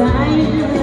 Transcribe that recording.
time